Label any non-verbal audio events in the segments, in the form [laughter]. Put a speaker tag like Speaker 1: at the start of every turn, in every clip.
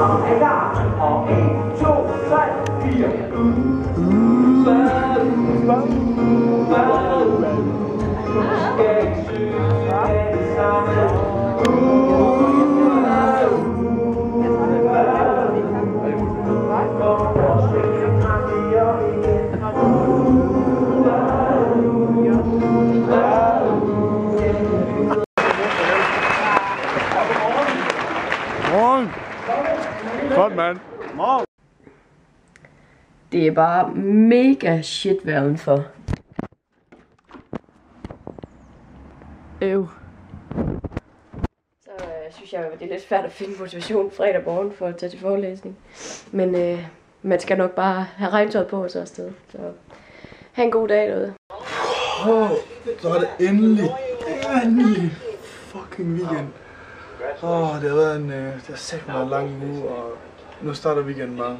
Speaker 1: Og en gang, og en, to, tre, fire. Uh, uh, Det
Speaker 2: er bare mega shit vejr for. Øv. Så øh, synes jeg, det er lidt svært at finde motivation fredag morgen for at tage til forelæsning. Men øh, man skal nok bare have regntøjet på og så afsted. Så ha' en god dag derude.
Speaker 3: Oh, så er det endelig, endelig fucking weekend. Åh, oh, det har været en, øh, det har sagt mig en lang uge, og nu starter weekenden bare.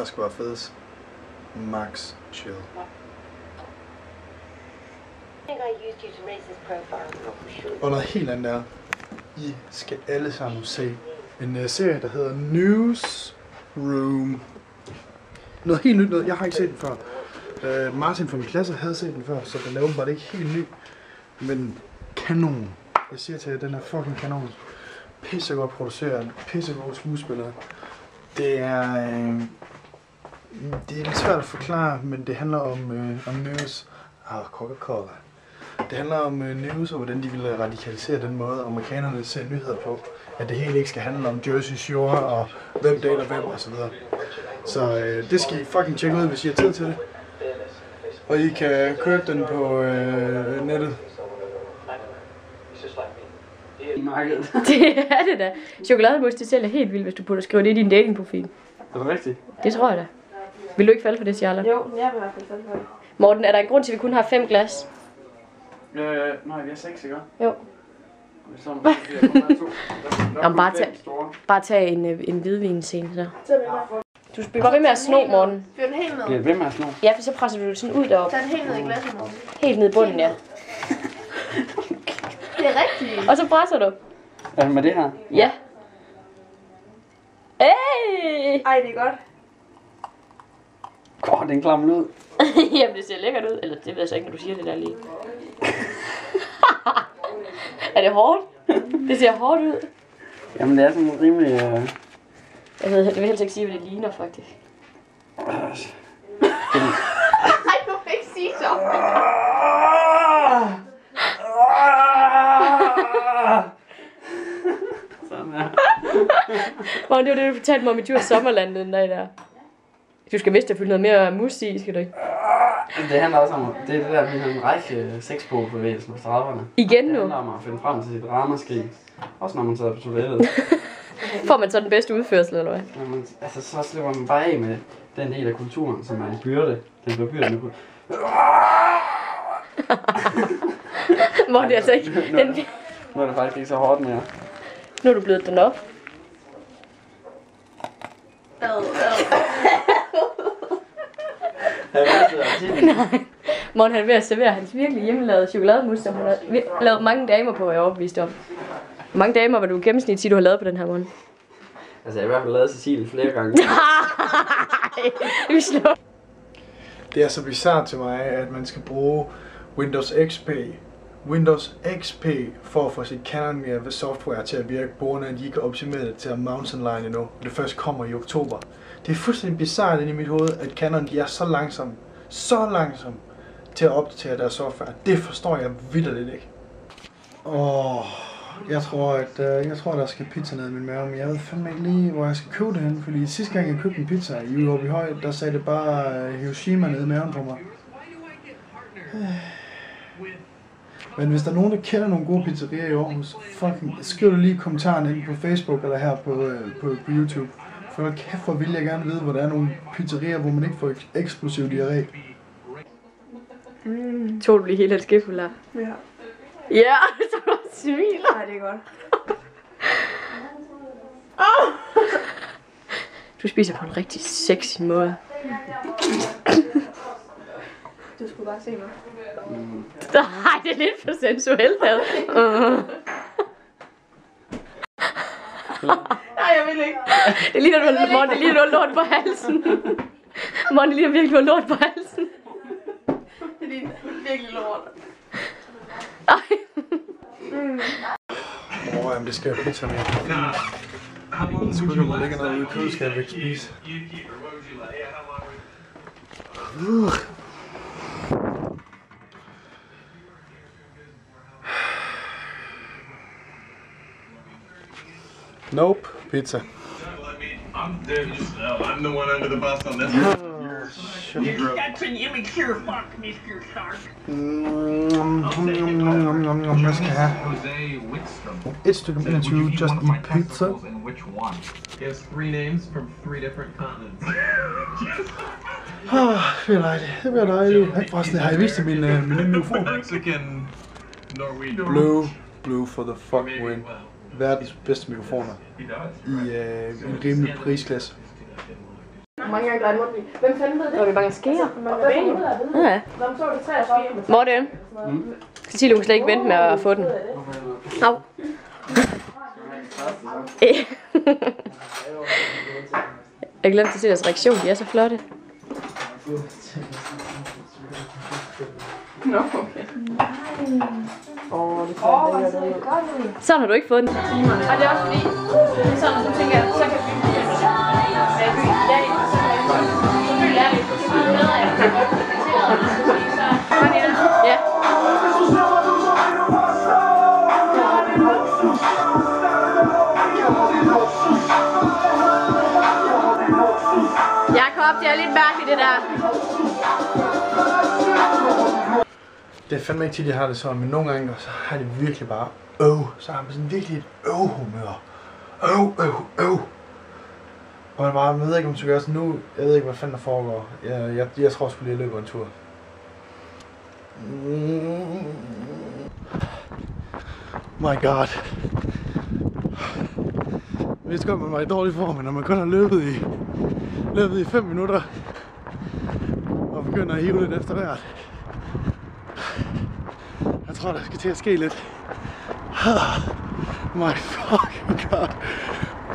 Speaker 3: Der skal være fedes. Max chill. Og noget helt andet er, I skal alle sammen se en uh, serie, der hedder Newsroom. Noget helt nyt, noget. jeg har ikke set den før. Uh, Martin fra min klasse havde set den før, så den er åbenbart ikke helt ny. Men kanon. Jeg siger til jer, den er fucking kanon. Pissegodt produceret, pissegode skuespillere. Det er... Øh, det er lidt svært at forklare, men det handler om, øh, om news. Ah, Coca-Cola. Det handler om øh, news og hvordan de vil radikalisere den måde, amerikanerne ser nyheder på. At det hele ikke skal handle om Jersey Shore og hvem dater hvem og så videre. Så øh, det skal I fucking tjekke ud, hvis I har tid til det. Og I kan købe den på øh, nettet.
Speaker 4: i markedet. [laughs]
Speaker 2: Det er det da. Chokolademus, det sælger helt vildt, hvis du putter skriver det i din datingprofil.
Speaker 4: Er det rigtigt?
Speaker 2: Det tror jeg da. Vil du ikke falde for det, Charlotte?
Speaker 5: Jo, jeg vil i hvert fald falde for det.
Speaker 2: Morten, er der en grund til, at vi kun har fem glas?
Speaker 4: Øh, nej, vi har seks, ikke?
Speaker 2: Jo.
Speaker 4: Så må vi kun have to. Der- der er
Speaker 2: Jamen, bare tag-. Bare tag en, øh, en hvidvinscene, så.
Speaker 5: Så.
Speaker 2: Du bliver bare ved med at sno, Morten.
Speaker 5: Fyr den helt ned.
Speaker 4: Bliver det ved med at slå?
Speaker 2: Ja, for så presser du det sådan ud deroppe.
Speaker 5: Tag den helt ned i glasset, Morten.
Speaker 2: Helt ned i bunden, ja. [laughs]
Speaker 5: Det er rigtigt.
Speaker 2: Og så presser du.
Speaker 4: Er det med det her?
Speaker 2: Ja. Hey!
Speaker 5: Ej, det er godt.
Speaker 4: Åh, den klammer ud. [laughs]
Speaker 2: Jamen, det ser lækkert ud. Eller det ved jeg så ikke, når du siger det der lige. [laughs] er det hårdt? Det ser hårdt ud.
Speaker 4: Jamen, det er sådan rimelig... Øh...
Speaker 2: Jeg, ved, jeg vil helst ikke sige, hvad det ligner, faktisk.
Speaker 4: øh, [laughs]
Speaker 5: Ej, du vil ikke sige så.
Speaker 4: Sådan her.
Speaker 2: Morten, det var det, du fortalte mig om i Djurs Sommerland den dag der. Du skal vist have fyldt noget mere mus i, skal du ikke?
Speaker 4: Det handler også om, det er det der med en række sexbobevægelsen hos 30'erne.
Speaker 2: Igen
Speaker 4: Det
Speaker 2: nu.
Speaker 4: handler om at finde frem til sit ramaskrig. Også når man sidder på toilettet. [laughs]
Speaker 2: Får man så den bedste udførsel, eller hvad?
Speaker 4: Når man, altså, så slipper man bare af med den del af kulturen, som er en byrde. Den bebyrde med [laughs]
Speaker 2: Morten, det er altså ikke...
Speaker 4: Nu,
Speaker 2: Den, [laughs]
Speaker 4: nu er det faktisk ikke så hårdt mere.
Speaker 2: nu er du blevet den op.
Speaker 5: Ad, ad. [laughs]
Speaker 2: Morten han er ved at servere hans virkelig hjemmelavede chokolademus, som han har lavet mange damer på, er jeg overbevist om. Hvor mange damer var du i gennemsnit sige, du har lavet på den her morgen?
Speaker 4: Altså, jeg har i hvert fald lavet Cecilie flere gange. [laughs]
Speaker 2: Vi slår.
Speaker 3: Det er så bizart til mig, at man skal bruge Windows XP, Windows XP for at få sit Canon ved software til at virke, at de ikke har optimeret til at mountain line endnu. og Det først kommer i oktober. Det er fuldstændig bizart inde i mit hoved, at Canon de er så langsomme, så langsomme til at opdatere deres software. Det forstår jeg vildt ikke. Åh, oh, jeg tror, at øh, jeg tror, der skal pizza ned i min mave, men jeg ved fandme ikke lige, hvor jeg skal købe det hen, fordi sidste gang jeg købte en pizza i Uloppe Høj, der sagde det bare øh, Hiroshima nede i maven på mig. Men hvis der er nogen, der kender nogle gode pizzerier i Aarhus, fucking, skriv lige kommentaren inde på Facebook eller her på, øh, på, på YouTube. For hold kæft, hvor vil jeg gerne vide, hvor der er nogle pizzerier, hvor man ikke får ek- eksplosiv diarré.
Speaker 2: Tog du lige helt et skifuld
Speaker 5: Ja.
Speaker 2: Ja, [laughs] så du smiler.
Speaker 5: Nej, det er godt.
Speaker 2: Du spiser på en rigtig sexy måde. [clears throat]
Speaker 5: Bare se mig.
Speaker 2: Nej, det er lidt for sensuelt her. Uh.
Speaker 5: Nej, jeg vil ikke.
Speaker 2: Det ligner, du Morten, det ligner, du har lort på halsen. Morten, det ligner virkelig, du har lort på halsen.
Speaker 5: Det er virkelig lort.
Speaker 2: Ej.
Speaker 3: Overvej, om det skal være pizza med. Jeg skulle ikke, om der ligger noget ude i køleskabet, jeg kan spise. Uh. Nope, pizza.
Speaker 6: I'm, dude, I'm the one under the bus on this one.
Speaker 7: That's an immature fuck, Mr.
Speaker 3: Jeg
Speaker 6: Said, "Would you
Speaker 3: M21
Speaker 6: eat
Speaker 3: just
Speaker 6: one of
Speaker 3: eat
Speaker 6: my
Speaker 3: pizza.
Speaker 6: testicles, And which one? He has three names from three different continents. [sighs]
Speaker 3: Ah, det bliver dejligt. Det bliver dejligt. Hey, Forresten, har I vist jer min, min nye mikrofon? [laughs]
Speaker 6: Mexican, Norwegian.
Speaker 3: Blue, blue for the fuck
Speaker 6: Maybe,
Speaker 3: win. Verdens bedste mikrofoner i uh, en rimelig prisklasse.
Speaker 2: Mange gange drejer mundvig. Hvem fanden ved det? Når vi bare skærer. Ja. Morten. Cecilie, hun kan slet ikke vente med at få den. Au. [laughs] Jeg glemte at se deres reaktion. De er så flotte.
Speaker 5: Nå, okay.
Speaker 2: Sådan har du ikke fået den.
Speaker 5: Og det er også fordi, sådan, så tænker jeg, så kan vi by i dag, så kan vi det bedre, at jeg kan så
Speaker 2: Ja. Jakob, det er lidt mærkeligt det der.
Speaker 3: Det er fandme ikke tit, jeg har det sådan, men nogle gange så har det virkelig bare øv. Så har man sådan virkelig et øv-humør. Øv, øv, øv. Og man bare, man ved ikke, om man skal gøre sådan nu. Jeg ved ikke, hvad fanden der foregår. Jeg, jeg, jeg tror sgu lige, jeg løber en tur. My god. Jeg vidste godt, man var i dårlig form, men når man kun har løbet i, løbet i 5 minutter, og begynder at hive lidt efter hvert, tror, der skal til at ske lidt. My fucking god.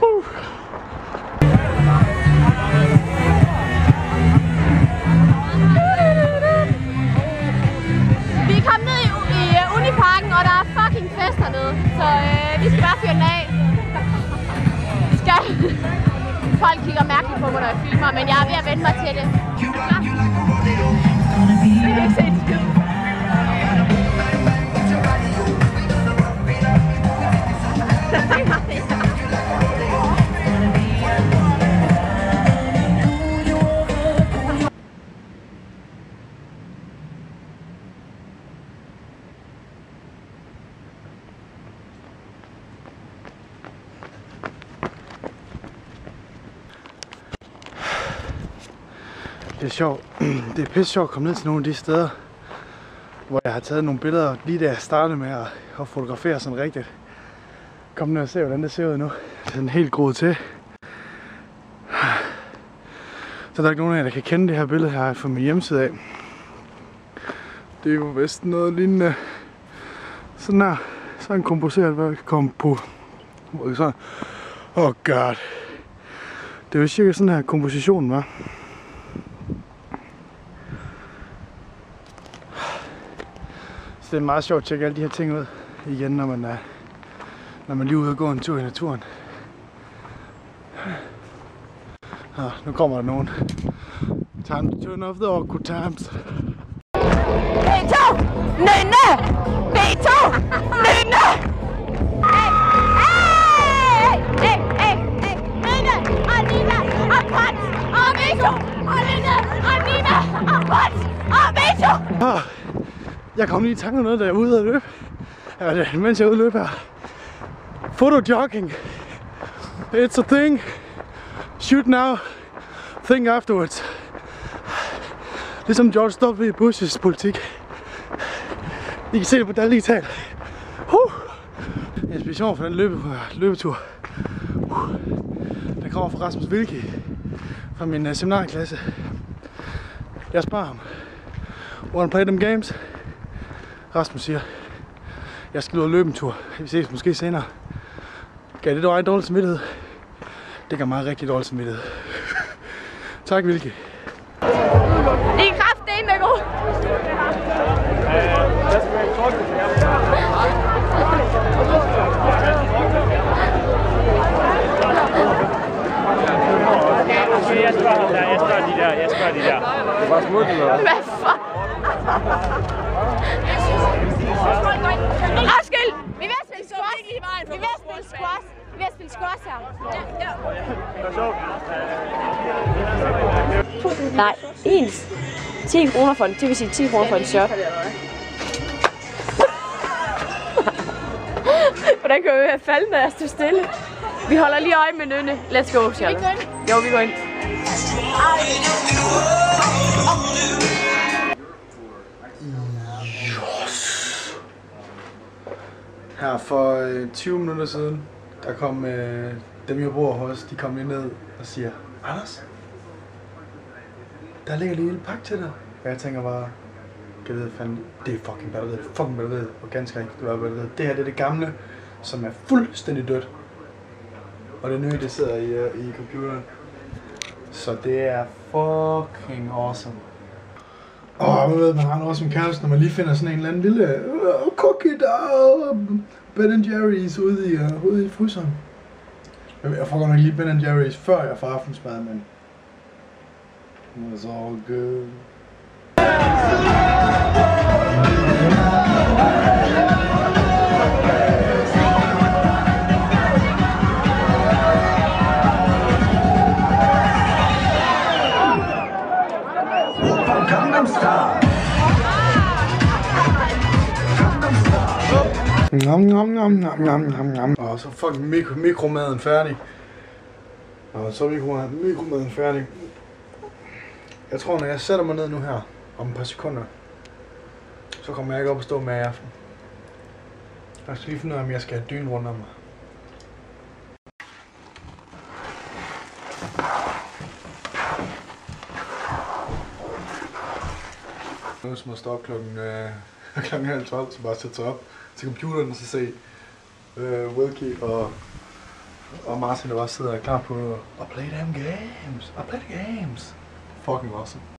Speaker 3: Uh.
Speaker 2: Vi er kommet ned i, i uh, Uniparken, og der er fucking fest hernede. Så øh, vi skal bare fyre den af. Skal. Folk kigger mærkeligt på mig, når jeg filmer, men jeg er ved at vende mig til det.
Speaker 3: Det er sjovt. [clears throat] Det er pisse sjovt at komme ned til nogle af de steder, hvor jeg har taget nogle billeder, lige da jeg startede med at, at fotografere sådan rigtigt. Kom ned og se, hvordan det ser ud nu. Det er sådan helt groet til. Så der er ikke nogen af jer, der kan kende det her billede her fra min hjemmeside af. Det er jo vist noget lignende sådan her. Sådan komposeret, hvad kom på. Sådan. Oh god. Det er jo cirka sådan her kompositionen var. Det er meget sjovt at tjekke alle de her ting ud igen, når man er, når man lige er ude og gå en tur i naturen. Og nu kommer der nogen. Time to turn off the awkward times.
Speaker 2: B2! Nynne! B2! Nynne! Hey! Hey! Hey! Hey! Hey! Nynne! Og Nina! Og Pats! Og B2! Og Nynne! Og Nina! Og Pats! Og B2!
Speaker 3: Ah, jeg kom lige i tanke om noget, da jeg var ude at løbe. Ja, det, mens jeg er ude at løbe her. Photojogging. It's a thing. Shoot now. Think afterwards. Ligesom George W. Bush's politik. I kan se det på Dal tal. Uh. Inspiration for den løbe, løbetur. Uh. Den kommer fra Rasmus Vilke Fra min uh, seminarklasse. Jeg spørger ham. Wanna play them games? Rasmus siger, jeg skal ud og løbe en tur. Vi ses måske senere. Gav det dig dårlig samvittighed? Det gør mig rigtig dårligt samvittighed. [laughs] tak, Vilke.
Speaker 2: I er kraftedeme god.
Speaker 8: Jeg spørger ham der, jeg spørger de der, jeg spørger de der. Det var smut, eller hvad?
Speaker 2: Nej, ens. 10 kroner for en, det vil sige 10 kroner for en shot. [laughs] Hvordan kan vi være falde, når jeg står stille? Vi holder lige øje med Nynne. Let's go, Charlotte. Jo, vi går ind.
Speaker 3: Her for øh, 20 minutter siden, der kom øh, dem, jeg bor hos, de kom lige ned og siger, Anders, der ligger lige en pakke til dig. Og jeg tænker bare, jeg ved fandme, det er fucking batteriet, det er fucking batteriet, og ganske rigtigt, det var batteriet. Det her det er det gamle, som er fuldstændig dødt. Og det nye, det sidder i, uh, i computeren. Så det er fucking awesome. Åh, oh, ved man har en awesome kæreste, når man lige finder sådan en eller anden lille uh, cookie der, øh, Ben Jerry's ude i, uh, ude i fryseren. Jeg, får godt nok lige Ben Jerry's før jeg får aftensmad, men it all good. Nom, nom, nom, nom, nom, nom, nom. Og så fucking mikro, mikromaden færdig. Og så er mikromaden, mikromaden færdig. Jeg tror, når jeg sætter mig ned nu her, om et par sekunder, så kommer jeg ikke op og stå med i aften. Jeg skal lige finde ud af, om jeg skal have dyn rundt om mig. Nu som at stoppe klokken, øh, [laughs] klokken halv 12, så bare sætte sig op til computeren og så se øh, Wilkie og, og Martin, der også sidder klar på at play them games. I play the games. Fucking awesome.